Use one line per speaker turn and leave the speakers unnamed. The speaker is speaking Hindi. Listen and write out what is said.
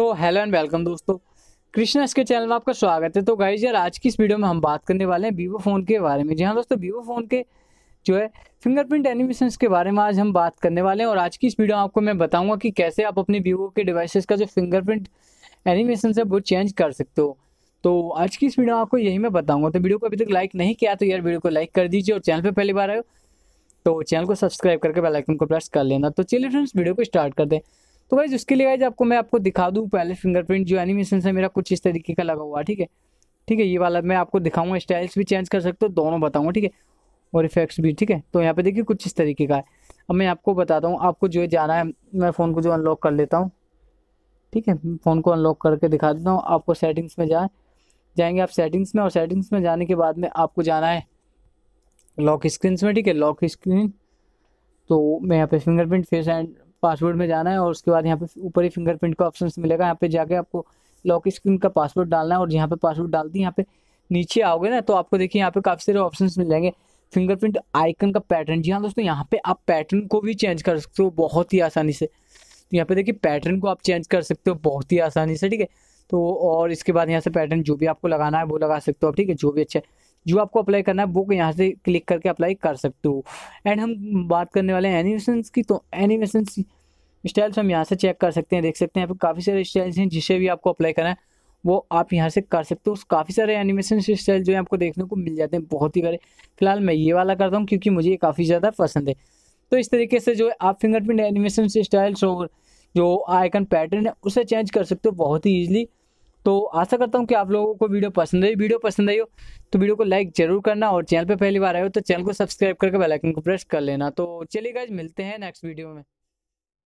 तो हेलो एंड वेलकम दोस्तों। कृष्णा इसके चैनल में आपका स्वागत है। तो गाइज़ यार, आज की इस वीडियो में हम बात करने वाले हैं वीवो फ़ोन के बारे में। जी हाँ दोस्तों वीवो फ़ोन के जो है फिंगरप्रिंट एनिमेशन के बारे में आज हम बात करने वाले हैं। और आज की इस वीडियो में आपको मैं बताऊँगा कि कैसे आप अपने वीवो के डिवाइसेस का जो फिंगरप्रिंट एनिमेशन है, वो चेंज कर सकते हो। तो आज की इस वीडियो में आपको यही मैं बताऊँगा। तो वीडियो को अभी तक लाइक नहीं किया तो यार वीडियो को लाइक कर दीजिए और चैनल पर पहली बार आए तो चैनल को सब्सक्राइब करके बेल आइकन को प्रेस कर लेना। तो चलिए फ्रेंड्स वीडियो को स्टार्ट कर दें तो भाई उसके लिए गाइज़ आपको मैं आपको दिखा दूँ पहले फिंगरप्रिंट जो एनिमेशन है, मेरा कुछ इस तरीके का लगा हुआ, ठीक है? ठीक है, ये वाला मैं आपको दिखाऊँगा स्टाइल्स भी चेंज कर सकते हो, दोनों बताऊँगा, ठीक है? और इफेक्ट्स भी, ठीक है? तो यहाँ पे देखिए कुछ इस तरीके का है। अब मैं आपको बताता हूँ, आपको जो है जाना है, मैं फ़ोन को जो अनलॉक कर लेता हूँ, ठीक है? फ़ोन को अनलॉक करके दिखा देता हूँ, आपको सेटिंग्स में जाए जाएँगे आप सेटिंग्स में, और सेटिंग्स में जाने के बाद में आपको जाना है लॉक स्क्रीन में, ठीक है? लॉक स्क्रीन तो मैं यहाँ पे फिंगरप्रिंट फेस एंड पासवर्ड में जाना है और उसके बाद यहाँ पे ऊपर ही फिंगरप्रिंट का ऑप्शन मिलेगा। यहाँ पे जाके आपको लॉक स्क्रीन का पासवर्ड डालना है और यहाँ पे पासवर्ड डालती है, यहाँ पे नीचे आओगे ना तो आपको देखिए यहाँ पे काफ़ी सारे ऑप्शन मिल जाएँगे फिंगरप्रिंट आइकन का पैटर्न जी हाँ दोस्तों, यहाँ पे आप पैटर्न को भी चेंज कर सकते हो बहुत ही आसानी से। तो यहाँ पे देखिए पैटर्न को आप चेंज कर सकते हो बहुत ही आसानी से, ठीक है? तो और इसके बाद यहाँ से पैटर्न जो भी आपको लगाना है, वो लगा सकते हो आप, ठीक है? जो भी अच्छा है। जो आपको अप्लाई करना है वो यहाँ से क्लिक करके अप्लाई कर सकते हो। एंड हम बात करने वाले हैं एनिमेशन की तो एनिमेशन स्टाइल्स हम यहाँ से चेक कर सकते हैं, देख सकते हैं। यहाँ पे काफ़ी सारे स्टाइल्स हैं जिसे भी आपको अप्लाई करना है, वो आप यहाँ से कर सकते हो। काफ़ी सारे एनिमेशन स्टाइल जो है आपको देखने को मिल जाते हैं, बहुत ही बड़े फ़िलहाल मैं ये वाला करता हूँ क्योंकि मुझे ये काफ़ी ज़्यादा पसंद है। तो इस तरीके से जो है आप फिंगरप्रिंट एनिमेशन स्टाइल्स और जो आइकन पैटर्न है, उसे चेंज कर सकते हो बहुत ही ईजिली तो आशा करता हूँ कि आप लोगों को वीडियो पसंद आई। वीडियो पसंद आई हो तो वीडियो को लाइक ज़रूर करना और चैनल पर पहली बार आए हो तो चैनल को सब्सक्राइब करके बेल आइकन को प्रेस कर लेना। तो चलिए गाइज़ मिलते हैं नेक्स्ट वीडियो में।